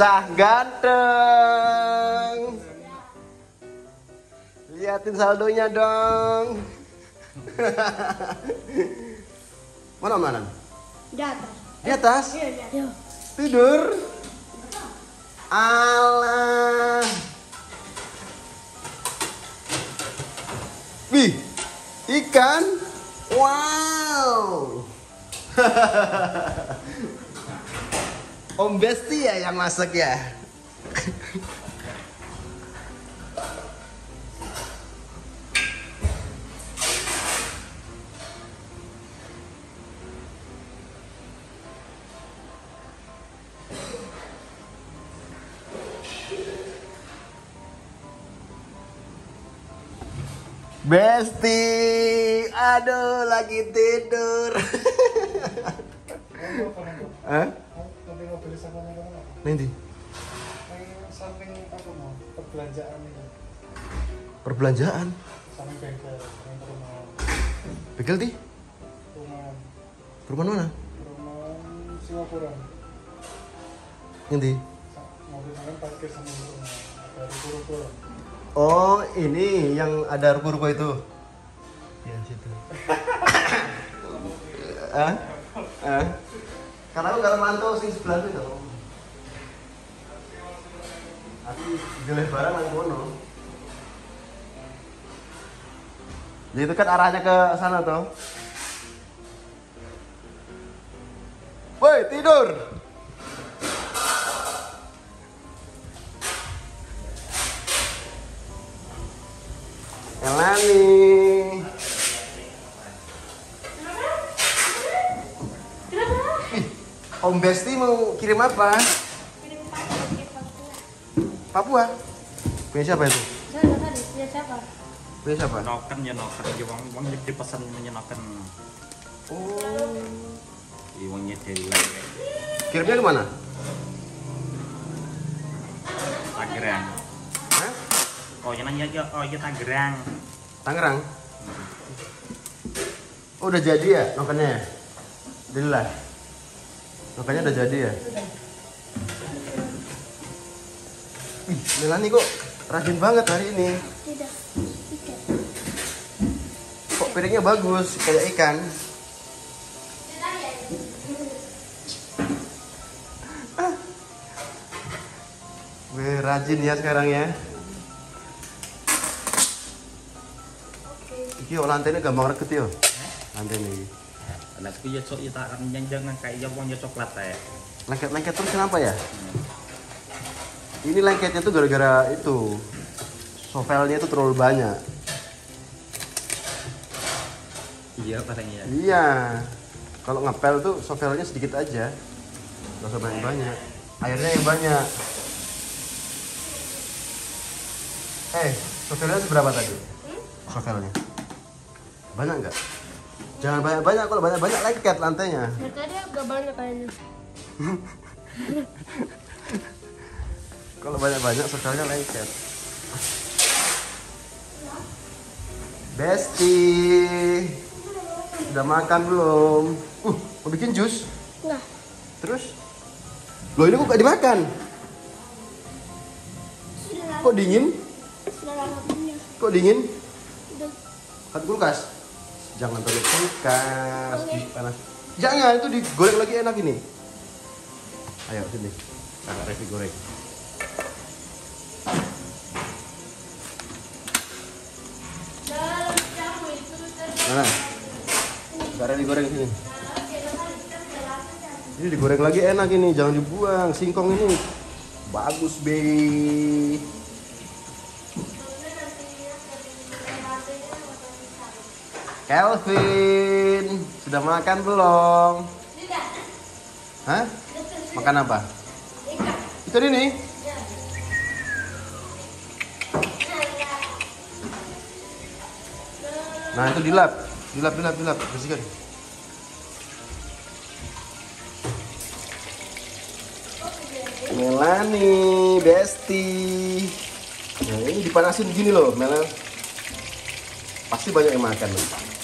Cah ganteng. Liatin saldonya dong. mana mana? Di atas. Di atas? Iya, atas. Tidur. Alah. Wih, ikan. Wow. Om Besti ya yang masak ya. Besti, aduh lagi tidur. Hah? Nanti samping apa mau? Perbelanjaan itu. perbelanjaan. Samping bengkel, rumah. Bekel di? Rumah. Rumah mana? Rumah Singapura. Nanti. Mobil sampai parkir sama rumah. Ada ruko-ruko. Oh, ini yang ada ruko-ruko itu. Ya, situ. ah? Ah? Karena aku gak mantau sing sebelah itu. Aku jelek barang nang kono. Jadi itu kan arahnya ke sana tuh. Woi, tidur. Om Besti mau kirim apa? Kirim paket ke Papua. Papua. Punya siapa itu? Dia siapa? Punya siapa? noken ya noken ya wong wong dipesan menyenangkan Oh. i wong nyedeli Kirimnya ke mana? Tangerang Hah? oh ya nanya ya oh ya Tangerang Tangerang. Oh, udah jadi ya nokennya ya? Nokennya udah jadi ya? Ih, Melani kok rajin banget hari ini. Tidak. Kok piringnya bagus, kayak ikan. Ah. Wih, rajin ya sekarang ya. Iki yo lantainya gampang reket yo. Lantainya iki. Anakku ya sok ya tak akan jangan kayak ya wong ya coklat ya Lengket-lengket terus kenapa ya? Ini lengketnya tuh gara-gara itu. Sovelnya itu terlalu banyak. iya katanya Iya. Kalau ngepel tuh sovelnya sedikit aja. Gak usah banyak-banyak. Airnya yang banyak. Eh, sovelnya seberapa tadi? Sovelnya. Banyak nggak? Jangan banyak-banyak. Kalau banyak-banyak lengket lantainya. Tadi agak banyak kayaknya. Kalau banyak-banyak sovelnya lengket. Besti. Udah makan belum? Uh, mau bikin jus? Nah, Terus? Loh ini kok gak dimakan? Kok dingin? sudah lama punya. Kok dingin? Udah Kan kulkas. Jangan taruh kulkas, panas. Jangan, itu digoreng lagi enak ini. Ayo sini. Kakak Revi goreng. Mana? Sekarang digoreng sini. Ini digoreng lagi enak ini, jangan dibuang. Singkong ini bagus, Be. Kelvin, sudah makan belum? Hah? Makan apa? Ikan ini? Nah itu dilap, dilap, dilap, dilap, bersihkan. Melani, Besti. Nah ini dipanasin gini loh, Mel. Pasti banyak yang makan loh.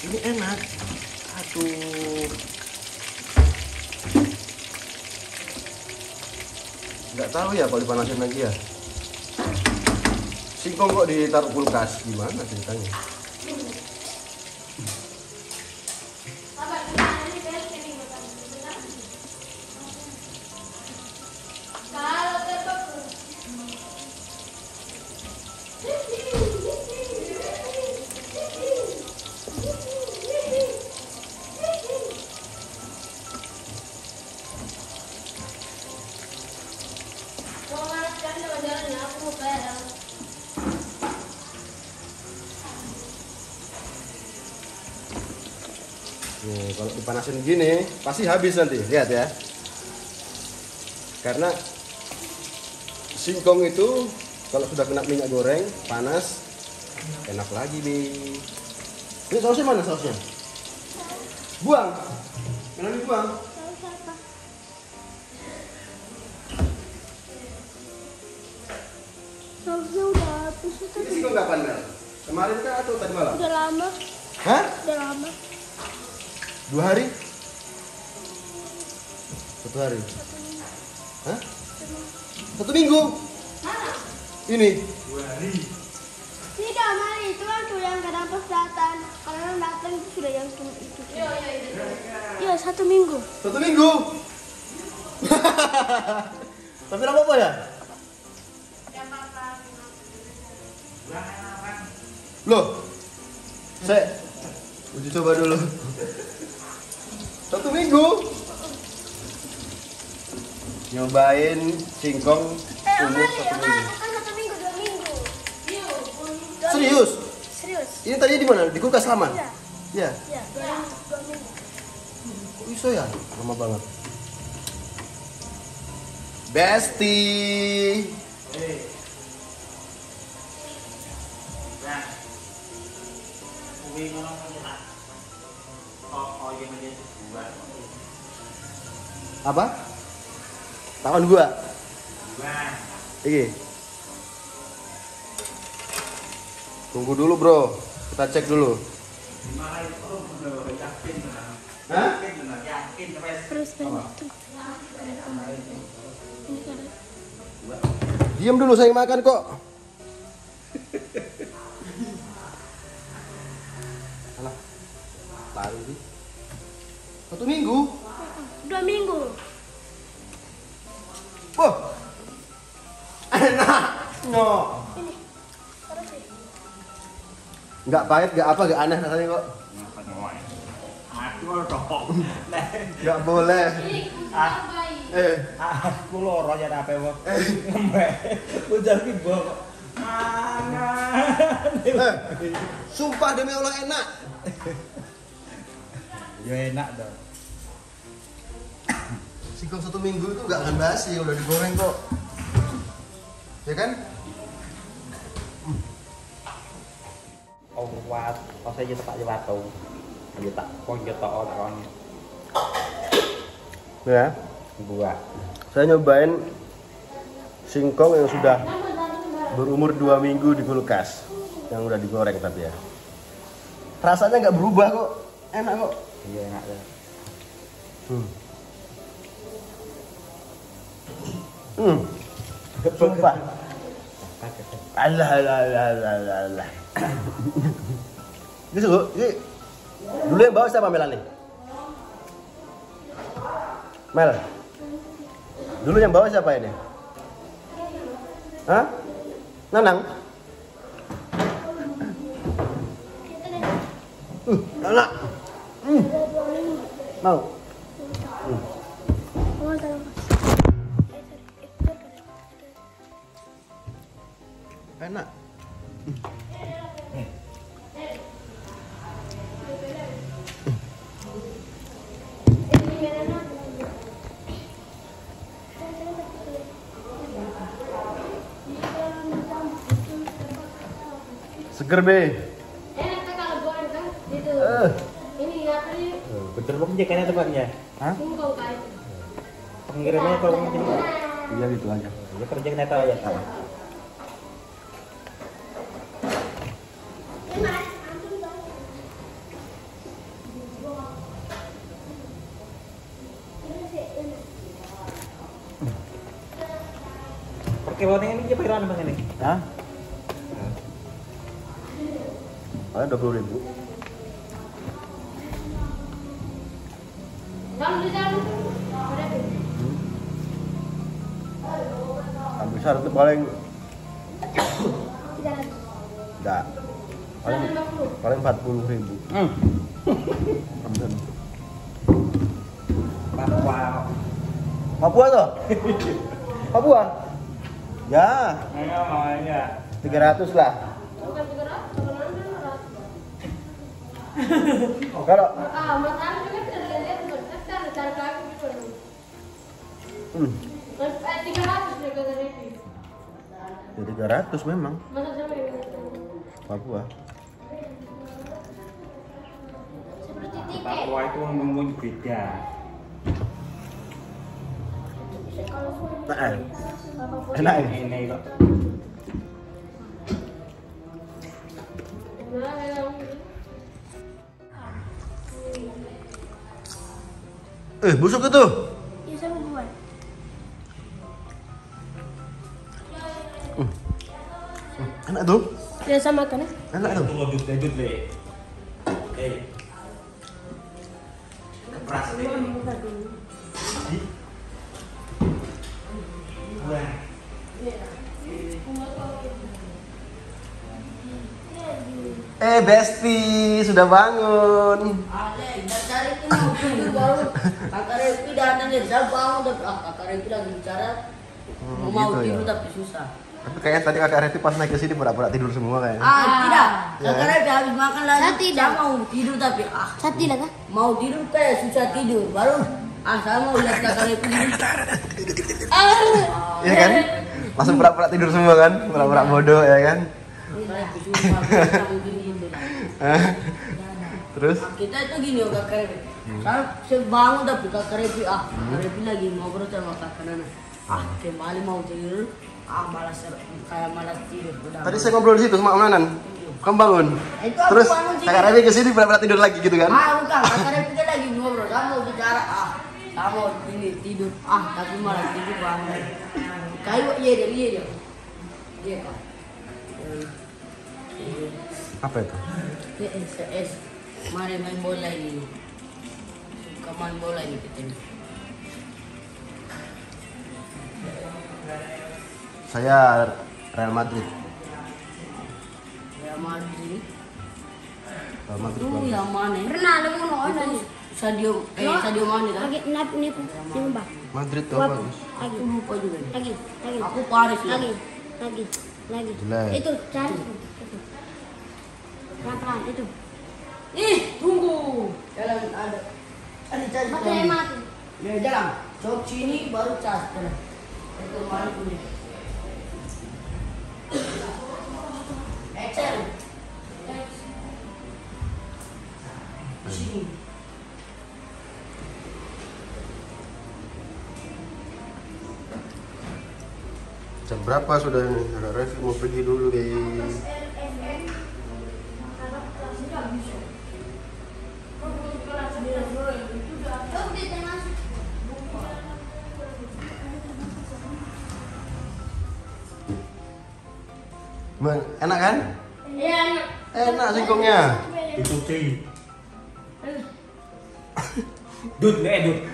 Ini enak. Aduh. nggak tahu ya kalau dipanasin lagi ya singkong kok ditaruh kulkas gimana ceritanya Dipanasin gini pasti habis nanti lihat ya karena singkong itu kalau sudah kena minyak goreng panas enak lagi nih ini sausnya mana sausnya buang mana dibuang Sausnya udah habis ini singkong kapan Mel? kemarin kah atau tadi malam? udah lama, Hah? udah lama. Dua hari? satu hari? Hah? satu minggu? ini Tidak, mari itu kan yang kadang pas datang. Kalau yang datang itu sudah yang itu. Iya, iya, iya. Iya, satu minggu. Satu minggu. Tapi apa apa ya? Loh, saya uji coba dulu. Satu minggu. Nyobain singkong Eh, umur satu Amali, minggu. bukan satu minggu, dua minggu. Dua Serius? minggu. Serius. Ini tadi di mana? Di kulkas lama? Iya. Iya. Iya, dua minggu. Kok bisa ya? Lama banget. Besti. Nah. Uwi ngono kan Oh, oh iya menjadi dua. Apa? Tangan gua. Iki. Tunggu dulu, Bro. Kita cek dulu. Hah? Diam dulu, saya makan kok. Alah. Tahu sih. Satu minggu. Dua minggu. Wah. Enak. No. Ini. Nggak pahit, nggak apa, nggak aneh rasanya kok. Ngapa ngoy? Aku dong. Nggak boleh. Ah, Eh, aku loro ya apa wong. Ngembek. Ujar ki mbok. Mangan. eh. Sumpah demi Allah enak. Ya enak dong. Singkong satu minggu itu nggak akan basi, udah digoreng kok. Ya kan? Oh, wat, oh saya watu. Dia tak pon je tak orang Ya. gua. Saya nyobain singkong yang sudah berumur dua minggu di kulkas yang udah digoreng tapi ya rasanya nggak berubah kok enak kok Iya enak ya. hmm. Hmm. Sumpah. Alah, alah, alah, alah, alah. Ini sungguh, ini dulu yang bawa siapa Melani? Mel. Dulu yang bawa siapa ini? Hah? Nanang? Uh, enak. Hmm. Mau? Sorry. Enak. Seger be. Enak kan kalau goreng kan? Gitu. Eh, Ini apa nih? Kayaknya tempatnya. Hah? Pengirimnya kalau mungkin. iya gitu aja. Ya kerja kena tahu ya. Kebone ini pikiran bang ini. Hah? Ada dua puluh ribu. Itu paling enggak paling paling empat puluh ribu. Hmm. Papua. Papua tuh? Papua? Ya, Oh iya. 300 lah. Kalau hmm, ya 300 memang Papua. Papua itu mempunyai beda. Nah, eh. enak ya? Ini kok. Eh, busuk itu. Enak tuh. Ya sama kan? Enak tuh. Tunggu duduk duduk le. Eh. Eh, Besti, sudah bangun. Kakak bangun tapi ah kakak Repi lagi bicara Hmm, mau gitu tidur ya. tapi susah. Tapi kayaknya tadi kakak Reti pas naik ke sini pura-pura tidur semua kayaknya. Ah tidak, Ya. kakak Repi habis makan lagi. Saya tidak. Saya mau tidur tapi ah Saya tidak kan? mau tidur kayak susah tidur baru ah saya mau lihat kakak Repi tidur. Iya kan? Langsung pura-pura tidur semua kan? Pura-pura bodoh ya kan? Mau gitu. Terus? Ah, kita itu gini oh kakak Repi. Saya saya bangun tapi kakak Repi ah kakak Repi lagi ngobrol sama kakak Nana. Ah kembali mau tidur ah malas kayak malas tidur udah. Tadi saya ngobrol di situ sama Om Nanan. Kamu bangun. Itu aku Terus kakak Reti ke sini pura-pura tidur lagi gitu kan? Ah bukan, kakak kita lagi ngobrol, mau bicara, ah, mau ini tidur, ah tapi malah tidur bangun. Kayu iya dia iya dia, iya. Apa itu? PSS, mari main bola ini, suka main bola ini kita. Saya Real Madrid. Real Madrid, Real Madrid. bagus. yang mana? Pernah ada mau Itu Sadio, eh Sadio Mane kan? Lagi nap. Ini mbak. Madrid tuh bagus. Lagi. Aku lupa juga. Lagi. Lagi. Aku Paris. Lagi. Lagi. Lagi. Jelek. Itu cari. Pelan-pelan itu. Ih, tunggu. Jalan ada. Ada cari. Baterai mati. Ya jalan. Cok sini baru cas. Jalan. Itu mana punya? Berapa sudah ini? Kakak Revi mau pergi dulu. Gimana? Enak kan? Iya, enak. Enak singkongnya. Itu sih. Dud le dud.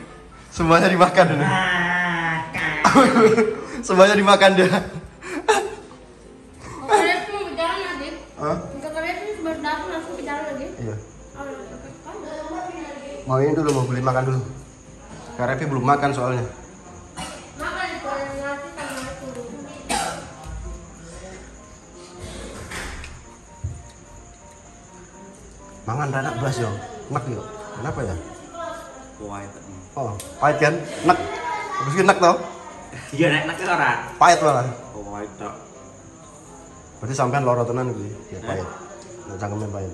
Semuanya dimakan. Makan. Semuanya dimakan dia. Hah? Iya. Oh, oke. Mau ini dulu, mau beli makan dulu. Kak Revi belum makan soalnya. Makan itu orang ngasih sama aku. Mangan anak belas yo. Enak yo. Kenapa ya? Wah itu. Oh, pahit kan? Enak. Habis enak tau? Iya nek nek ora. Pahit malah. Wah itu. Berarti sampean loro tenan kuwi. Ya pahit. Nah, cangkemnya pahit.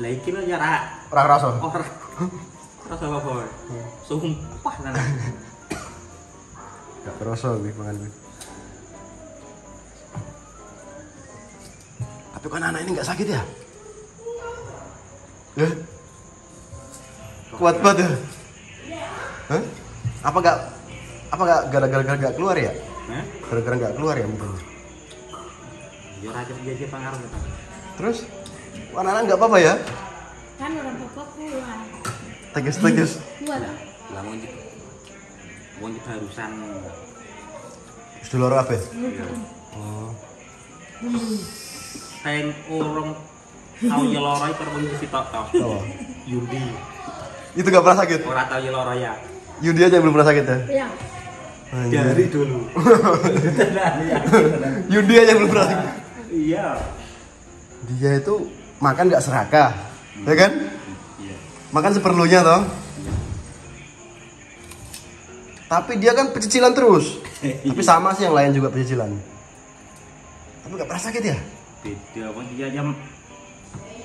Lah iki mah ya ra. Ora rasa. Ora. Rasa apa boy? Sumpah nana. Gak kerasa kuwi mangan kuwi. Tapi kan anak ini nggak sakit ya? Ya? Kuat banget ya? Hah? Apa gak apa gak gara-gara gak keluar ya? Hah? Gara-gara nggak keluar ya mungkin. Ya rakyat jadi pengaruh. Terus, anak-anak nggak apa-apa ya? Kan orang bapak pulang. Tegas-tegas. Buat. Lah mau mau barusan Sudah loro apa? ya. Oh. Kayak orang tahu ya loro itu orang mesti tok tok. Oh. Yudi. Itu nggak pernah sakit? Orang tahu ya loro ya. Yudi aja yang belum pernah sakit ya? Iya. Anjir. Dari dulu. Yudi aja yang belum pernah. Iya. Dia itu makan nggak serakah, ya kan? Iya. Makan seperlunya toh. Tapi dia kan pecicilan terus. Tapi sama sih yang lain juga pecicilan. Tapi nggak pernah sakit ya? Beda apa dia aja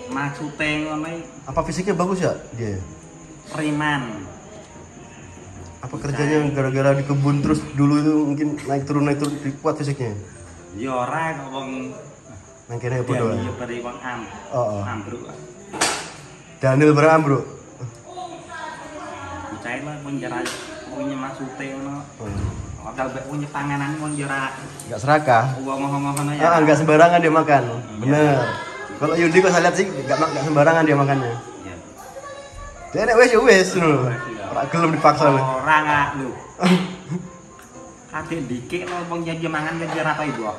maksudnya Apa fisiknya bagus ya dia? preman. Apa kerjanya gara-gara di kebun terus dulu itu mungkin naik turun naik turun kuat fisiknya? Ya ora kok wong Nang kene apa doang? ya bari wong am. Oh, oh. Ambruk. Daniel Bram bro. Bicara lah penjara punya maksudnya ngono. Kalau mbak punya panganan mau jera Nggak serakah. uang ngomong-ngomong ya. Ah, nggak sembarangan dia makan. Bener. Kalau Yudi kok saya lihat sih nggak nggak sembarangan dia makannya. Iya. Dia nek wes ya wes Ora gelem dipaksa lho. Orang ah lu. Kate dikit lo bang jadi mangan kan apa ibu?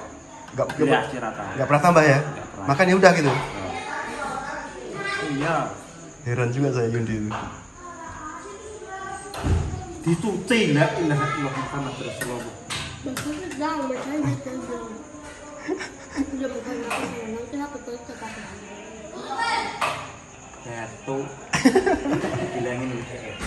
Nggak Iya, nggak jera apa? nggak pernah tambah ya. Pernah. Makan ya udah gitu. Iya. Heran juga saya Yudi itu. Dituti lah ilah ilah Muhammad Rasulullah. Jatuh. Bilangin kan.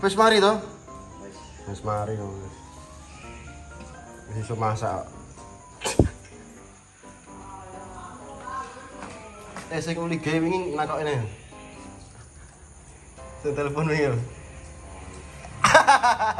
Apa semari toh? Wis mari dong. Wis iso masak. Eh, saya kuli gaming nakok ini. Saya telepon wingi lho. ha ha ha